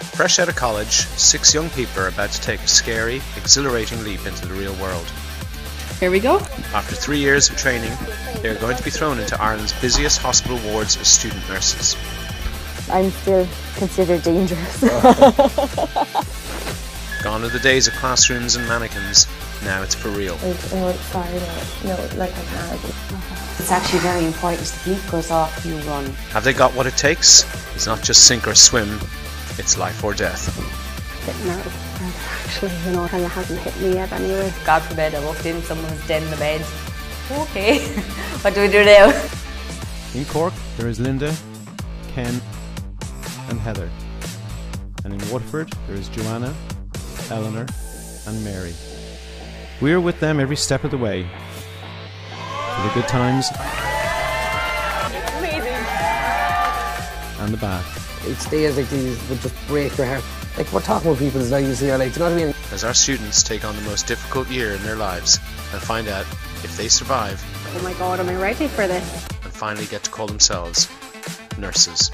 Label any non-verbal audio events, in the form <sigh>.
Fresh out of college, six young people are about to take a scary, exhilarating leap into the real world. Here we go. After three years of training, they are going to be thrown into Ireland's busiest hospital wards as student nurses. I'm still considered dangerous. <laughs> Gone are the days of classrooms and mannequins. Now it's for real. like, oh, sorry, no, no, like I can't. It's actually very important. The heat goes off, you run. Have they got what it takes? It's not just sink or swim, it's life or death. bit nervous. Actually, you know, kind of hasn't hit me yet anyway. God forbid I walked in, someone was dead in the bed. Okay, <laughs> what do we do now? In Cork, there is Linda, Ken, and Heather. And in Waterford, there is Joanna, Eleanor, and Mary. We are with them every step of the way. For the good times. And the bad. It's days like these would just break your heart. Like we're talking with people's lives here, like do you know what I mean? As our students take on the most difficult year in their lives and find out if they survive Oh my god, am I ready for this? and finally get to call themselves nurses.